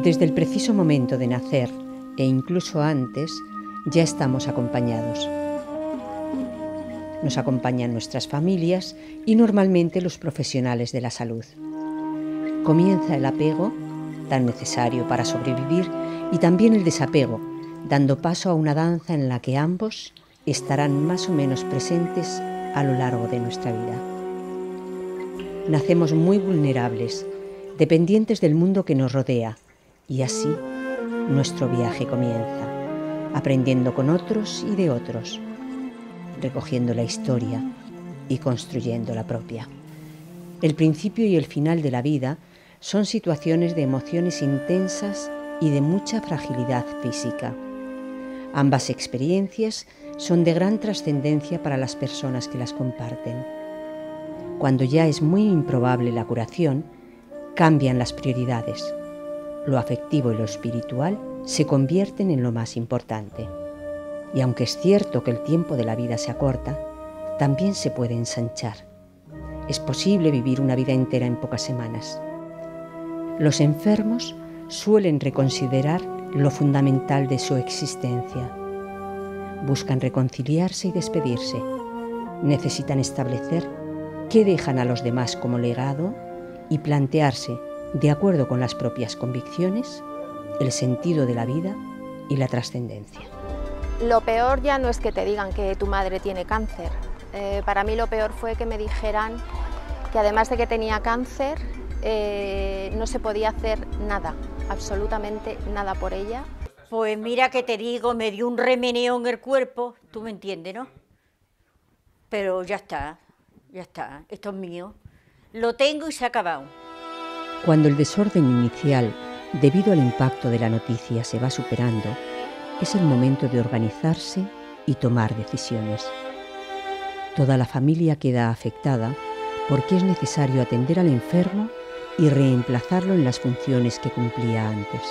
Desde el preciso momento de nacer e incluso antes, ya estamos acompañados. Nos acompañan nuestras familias y normalmente los profesionales de la salud. Comienza el apego, tan necesario para sobrevivir, y también el desapego, dando paso a una danza en la que ambos estarán más o menos presentes a lo largo de nuestra vida. Nacemos muy vulnerables, dependientes del mundo que nos rodea, y así nuestro viaje comienza, aprendiendo con otros y de otros, recogiendo la historia y construyendo la propia. El principio y el final de la vida son situaciones de emociones intensas y de mucha fragilidad física. Ambas experiencias son de gran trascendencia para las personas que las comparten. Cuando ya es muy improbable la curación, cambian las prioridades. Lo afectivo y lo espiritual se convierten en lo más importante. Y aunque es cierto que el tiempo de la vida se acorta, también se puede ensanchar. Es posible vivir una vida entera en pocas semanas. Los enfermos suelen reconsiderar lo fundamental de su existencia. Buscan reconciliarse y despedirse. Necesitan establecer qué dejan a los demás como legado y plantearse, de acuerdo con las propias convicciones, el sentido de la vida y la trascendencia. Lo peor ya no es que te digan que tu madre tiene cáncer. Eh, para mí lo peor fue que me dijeran que además de que tenía cáncer, eh, no se podía hacer nada, absolutamente nada por ella. Pues mira que te digo, me dio un remeneo en el cuerpo, tú me entiendes, ¿no? Pero ya está, ya está, esto es mío. Lo tengo y se ha acabado. Cuando el desorden inicial, debido al impacto de la noticia, se va superando, es el momento de organizarse y tomar decisiones. Toda la familia queda afectada porque es necesario atender al enfermo y reemplazarlo en las funciones que cumplía antes.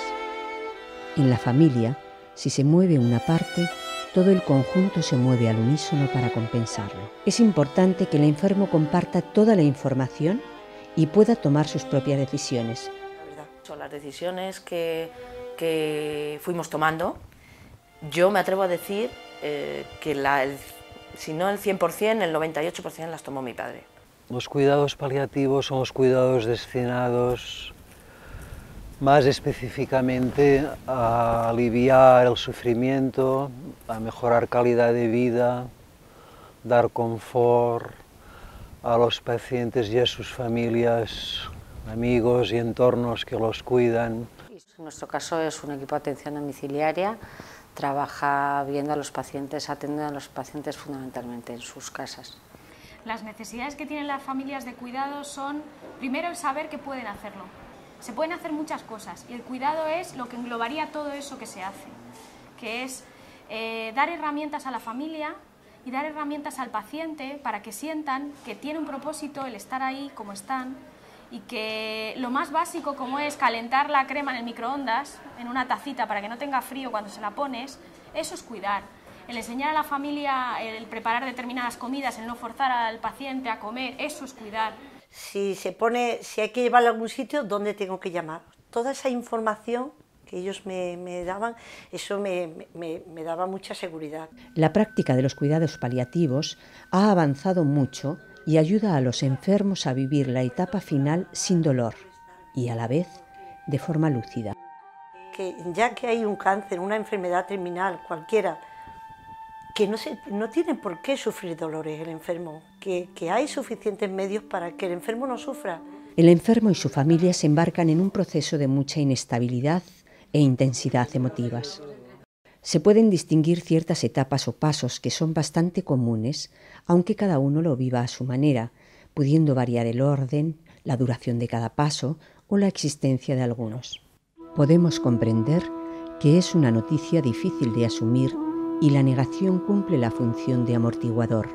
En la familia, si se mueve una parte, todo el conjunto se mueve al unísono para compensarlo. Es importante que el enfermo comparta toda la información y pueda tomar sus propias decisiones. Son las decisiones que, que fuimos tomando. Yo me atrevo a decir eh, que la, si no el 100%, el 98% las tomó mi padre. Los cuidados paliativos son los cuidados destinados más específicamente a aliviar el sufrimiento, a mejorar calidad de vida, dar confort a los pacientes y a sus familias, amigos y entornos que los cuidan. En nuestro caso es un equipo de atención domiciliaria, trabaja viendo a los pacientes, atendiendo a los pacientes fundamentalmente en sus casas. Las necesidades que tienen las familias de cuidado son, primero, el saber que pueden hacerlo. Se pueden hacer muchas cosas y el cuidado es lo que englobaría todo eso que se hace, que es eh, dar herramientas a la familia y dar herramientas al paciente para que sientan que tiene un propósito el estar ahí como están y que lo más básico como es calentar la crema en el microondas, en una tacita para que no tenga frío cuando se la pones, eso es cuidar el enseñar a la familia, el preparar determinadas comidas, el no forzar al paciente a comer, eso es cuidar. Si se pone, si hay que llevarlo a algún sitio, ¿dónde tengo que llamar? Toda esa información que ellos me, daban, eso me, me daba mucha seguridad. La práctica de los cuidados paliativos ha avanzado mucho y ayuda a los enfermos a vivir la etapa final sin dolor y a la vez de forma lúcida. Que ya que hay un cáncer, una enfermedad terminal, cualquiera, que no, se, no tiene por qué sufrir dolores el enfermo, que, que hay suficientes medios para que el enfermo no sufra. El enfermo y su familia se embarcan en un proceso de mucha inestabilidad e intensidad emotivas. Se pueden distinguir ciertas etapas o pasos que son bastante comunes, aunque cada uno lo viva a su manera, pudiendo variar el orden, la duración de cada paso o la existencia de algunos. Podemos comprender que es una noticia difícil de asumir y la negación cumple la función de amortiguador,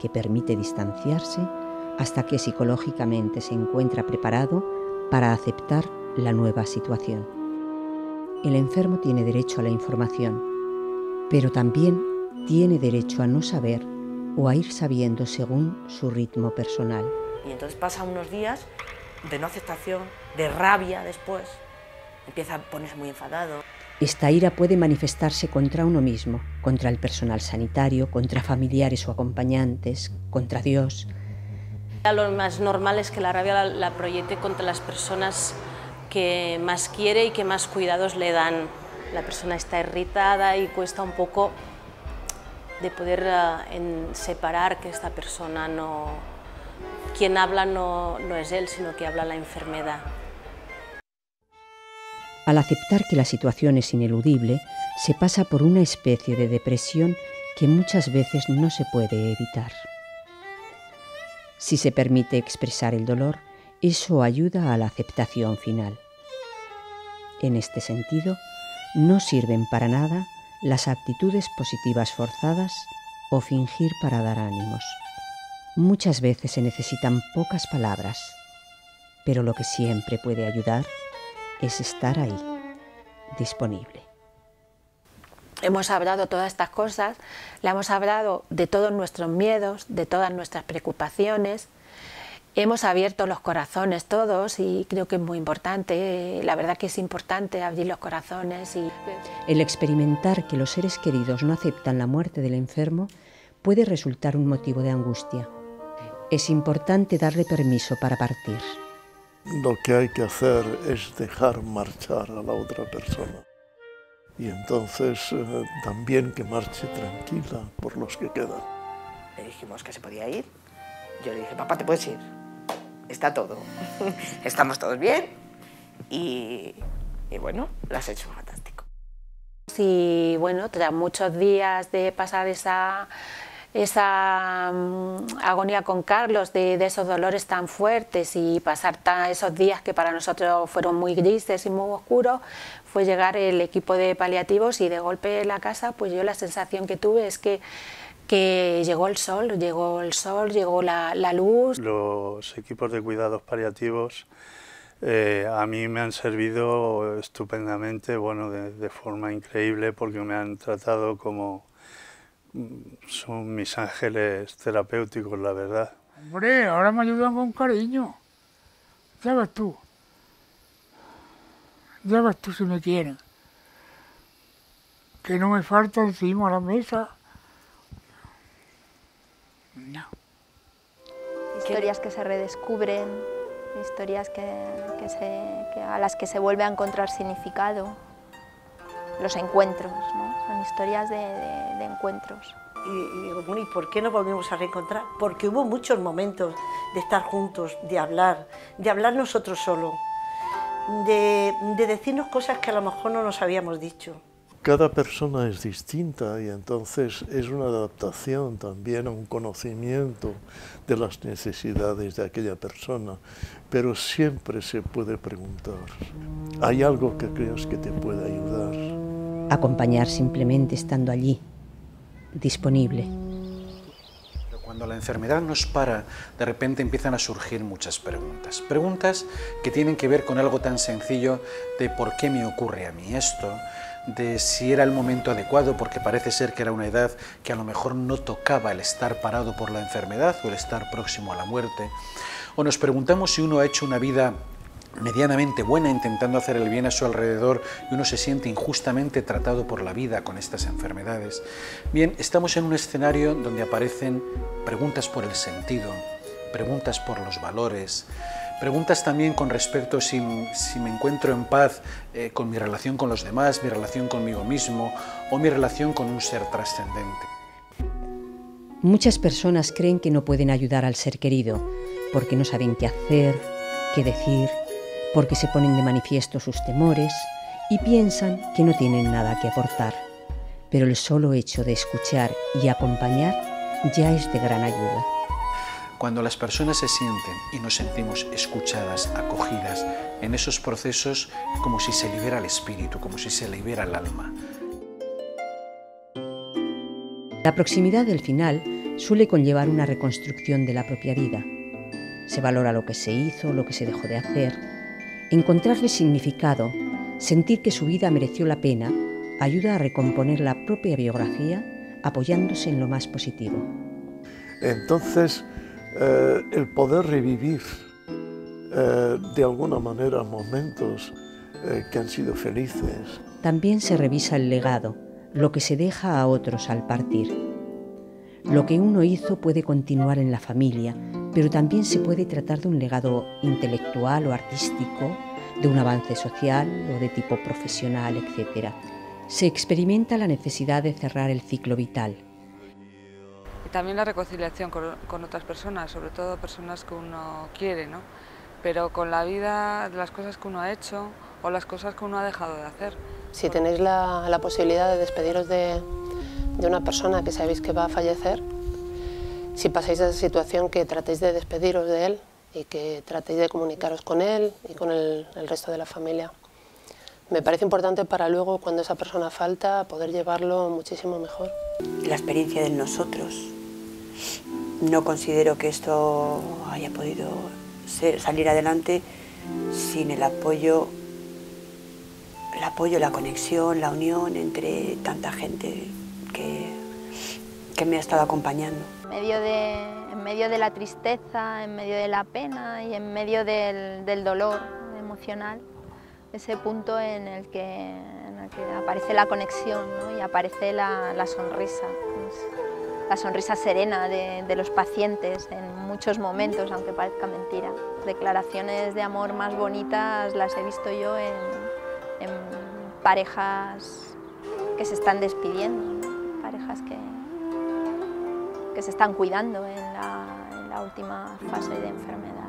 que permite distanciarse hasta que psicológicamente se encuentra preparado para aceptar la nueva situación. El enfermo tiene derecho a la información, pero también tiene derecho a no saber o a ir sabiendo según su ritmo personal. Y entonces pasan unos días de no aceptación, de rabia después, empieza a ponerse muy enfadado. Esta ira puede manifestarse contra uno mismo, contra el personal sanitario, contra familiares o acompañantes, contra Dios. Lo más normal es que la rabia la, la proyecte contra las personas que más quiere y que más cuidados le dan. La persona está irritada y cuesta un poco de poder en separar que esta persona no... Quien habla no, no es él, sino que habla la enfermedad. Al aceptar que la situación es ineludible, se pasa por una especie de depresión que muchas veces no se puede evitar. Si se permite expresar el dolor, eso ayuda a la aceptación final. En este sentido, no sirven para nada las actitudes positivas forzadas o fingir para dar ánimos. Muchas veces se necesitan pocas palabras, pero lo que siempre puede ayudar es estar ahí, disponible. Hemos hablado todas estas cosas, le hemos hablado de todos nuestros miedos, de todas nuestras preocupaciones, hemos abierto los corazones todos y creo que es muy importante, la verdad que es importante abrir los corazones. Y... El experimentar que los seres queridos no aceptan la muerte del enfermo puede resultar un motivo de angustia. Es importante darle permiso para partir lo que hay que hacer es dejar marchar a la otra persona. Y entonces eh, también que marche tranquila por los que quedan. Le dijimos que se podía ir. Yo le dije, papá, te puedes ir. Está todo. Estamos todos bien. Y, y bueno, lo has hecho fantástico. Y bueno, tras muchos días de pasar esa, esa mm, agonía con Carlos, de, esos dolores tan fuertes y pasar esos días que para nosotros fueron muy grises y muy oscuros, fue llegar el equipo de paliativos y de golpe en la casa, pues yo la sensación que tuve es que, que llegó el sol, llegó el sol, llegó la, luz. Los equipos de cuidados paliativos eh, a mí me han servido estupendamente, bueno, de forma increíble porque me han tratado como son mis ángeles terapéuticos, la verdad. Hombre, ahora me ayudan con cariño. Ya ves tú. Ya ves tú si me quieren. Que no me falta encima la mesa. No. Historias que se redescubren, historias que, se, a las que se vuelve a encontrar significado, los encuentros, ¿no? son historias de, encuentros. Y, digo, bueno, ¿y por qué nos volvimos a reencontrar? Porque hubo muchos momentos de estar juntos, de hablar, de hablar nosotros solos, de, de decirnos cosas que a lo mejor no nos habíamos dicho. Cada persona es distinta y entonces es una adaptación también a un conocimiento de las necesidades de aquella persona, pero siempre se puede preguntar, ¿hay algo que creas que te pueda ayudar? acompañar simplemente estando allí, disponible. Pero cuando la enfermedad nos para, de repente empiezan a surgir muchas preguntas. Preguntas que tienen que ver con algo tan sencillo de por qué me ocurre a mí esto, de si era el momento adecuado, porque parece ser que era una edad que a lo mejor no tocaba el estar parado por la enfermedad o el estar próximo a la muerte. O nos preguntamos si uno ha hecho una vida medianamente buena intentando hacer el bien a su alrededor y uno se siente injustamente tratado por la vida con estas enfermedades. Bien, estamos en un escenario donde aparecen preguntas por el sentido, preguntas por los valores, preguntas también con respecto si, si me encuentro en paz eh, con mi relación con los demás, mi relación conmigo mismo o mi relación con un ser trascendente. Muchas personas creen que no pueden ayudar al ser querido porque no saben qué hacer, qué decir, porque se ponen de manifiesto sus temores y piensan que no tienen nada que aportar. Pero el solo hecho de escuchar y acompañar ya es de gran ayuda. Cuando las personas se sienten y nos sentimos escuchadas, acogidas, en esos procesos como si se libera el espíritu, como si se libera el alma. La proximidad del final suele conllevar una reconstrucción de la propia vida. Se valora lo que se hizo, lo que se dejó de hacer, Encontrarle significado, sentir que su vida mereció la pena, ayuda a recomponer la propia biografía apoyándose en lo más positivo. Entonces, eh, el poder revivir eh, de alguna manera momentos eh, que han sido felices. También se revisa el legado, lo que se deja a otros al partir. Lo que uno hizo puede continuar en la familia, pero también se puede tratar de un legado intelectual o artístico, de un avance social o de tipo profesional, etc. Se experimenta la necesidad de cerrar el ciclo vital. Y también la reconciliación con, otras personas, sobre todo personas que uno quiere, ¿no? pero con la vida, las cosas que uno ha hecho o las cosas que uno ha dejado de hacer. Si tenéis la, posibilidad de despediros de, de una persona que sabéis que va a fallecer, si pasáis esa situación que tratéis de despediros de él y que tratéis de comunicaros con él y con el, resto de la familia. Me parece importante para luego, cuando esa persona falta, poder llevarlo muchísimo mejor. La experiencia de nosotros. No considero que esto haya podido salir adelante sin el apoyo, el apoyo, la conexión, la unión entre tanta gente que, que me ha estado acompañando. En medio, de, en medio de la tristeza, en medio de la pena y en medio del, del dolor emocional, ese punto en el que, en el que aparece la conexión y aparece la, la sonrisa la sonrisa serena de, los pacientes en muchos momentos, aunque parezca mentira. Declaraciones de amor más bonitas las he visto yo en, parejas que se están despidiendo, parejas que, que se están cuidando en la última fase de enfermedad.